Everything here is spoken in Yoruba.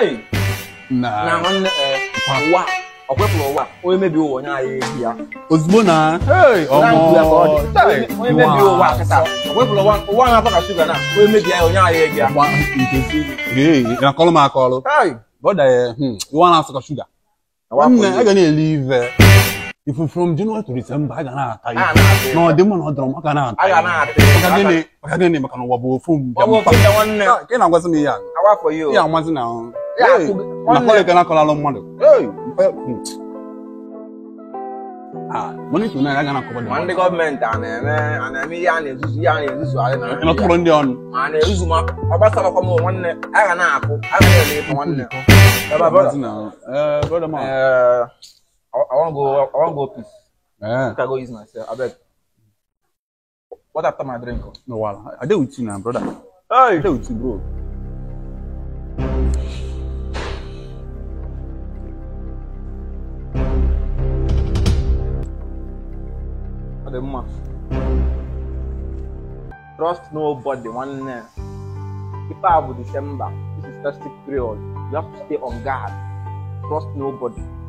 Hey! Nah. Na nwanne eh wa ọkwepụrụ ụwa onye mebiri ụwa onye anyị ya. Ozugbo na. Hey! Ọmọ onye mebiri ụwa kịta ọkwepụrụ ụwa ụwa na-afọ ka shuga na onye mebiri ya onye anyị ya. Wa nkeji. Ee, akọlụ m akọlụ. Hey! Bọda ya, eh, hmm. ụwa na-afọ ka shuga. Nne, aga na-eli ive. Ifu from January to December a ga na-ata ya. Na ọ dị mma na ọ dọrọ m aka na-ata. A ga na-ata. Maka gịnị maka na ụwa bụ ofu m. Ọ bụ ofu ya nwanne. Ka ị na-agwazi m ihe a. Awa afọ ya o. Ihe amasị na. Um, akọlala mmadụ ah, ndị gọọmenti a na-eme ihe a na-ezuzu ihe a na-ezuzu anyị ndị ọnụ ma na-ezuzu ma ọ gbasarakwa m nwanne a na-akụ a na-eme nwanne I go I go peace. Eh. go use myself. my drink? No, I dey with you now, brother. Hey, I dey bro. for the month. Trust nobody, one name. If I have December, this is festive period. You have to stay on guard. Trust nobody.